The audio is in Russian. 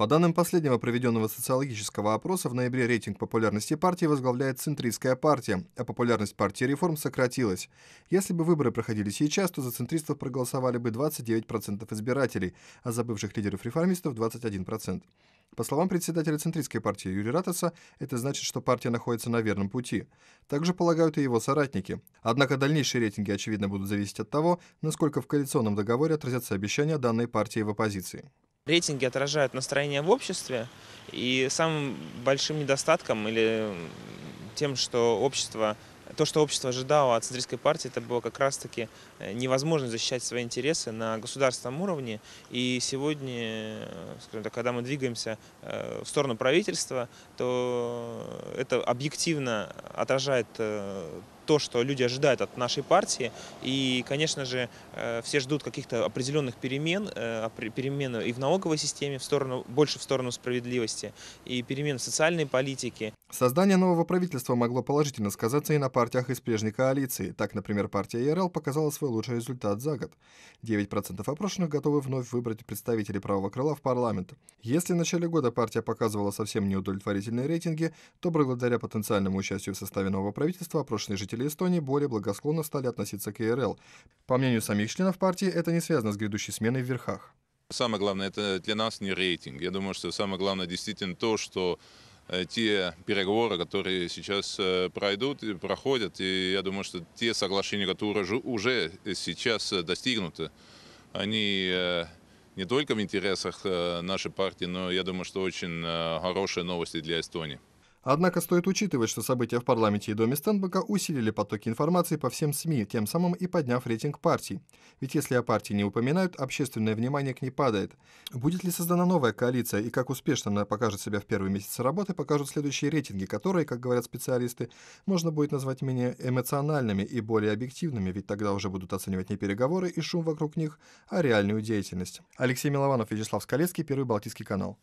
По данным последнего проведенного социологического опроса, в ноябре рейтинг популярности партии возглавляет центристская партия, а популярность партии реформ сократилась. Если бы выборы проходили сейчас, то за центристов проголосовали бы 29% избирателей, а за бывших лидеров реформистов 21%. По словам председателя Центристской партии Юрия Ратаса, это значит, что партия находится на верном пути. Также полагают и его соратники. Однако дальнейшие рейтинги, очевидно, будут зависеть от того, насколько в коалиционном договоре отразятся обещания данной партии в оппозиции. Рейтинги отражают настроение в обществе, и самым большим недостатком или тем, что общество то, что общество ожидало от центристской партии, это было как раз-таки э, невозможность защищать свои интересы на государственном уровне. И сегодня, скажем так, когда мы двигаемся э, в сторону правительства, то это объективно отражает э, то, что люди ожидают от нашей партии. И, конечно же, все ждут каких-то определенных перемен, перемен и в налоговой системе, в сторону, больше в сторону справедливости, и перемен в социальной политике. Создание нового правительства могло положительно сказаться и на партиях из прежней коалиции. Так, например, партия ЕРЛ показала свой лучший результат за год. 9% опрошенных готовы вновь выбрать представителей правого крыла в парламент. Если в начале года партия показывала совсем неудовлетворительные рейтинги, то благодаря потенциальному участию в составе нового правительства опрошенные жители Эстонии более благосклонно стали относиться к ЕРЛ. По мнению самих членов партии, это не связано с грядущей сменой в верхах. Самое главное, это для нас не рейтинг. Я думаю, что самое главное действительно то, что Э, те переговоры, которые сейчас э, пройдут и проходят. И я думаю, что те соглашения, которые уже сейчас э, достигнуты, они не только в интересах нашей партии, но я думаю, что очень хорошие новости для Эстонии. Однако стоит учитывать, что события в парламенте и Доме Стенбека усилили потоки информации по всем СМИ, тем самым и подняв рейтинг партий. Ведь если о партии не упоминают, общественное внимание к ней падает. Будет ли создана новая коалиция и как успешно она покажет себя в первые месяцы работы, покажут следующие рейтинги, которые, как говорят специалисты, можно будет назвать менее эмоциональными и более объективными, ведь тогда уже будут оценивать не переговоры и шум вокруг них, а реальную деятельность. Алексей Милованов, Вячеслав Скалецкий, Первый Балтийский канал.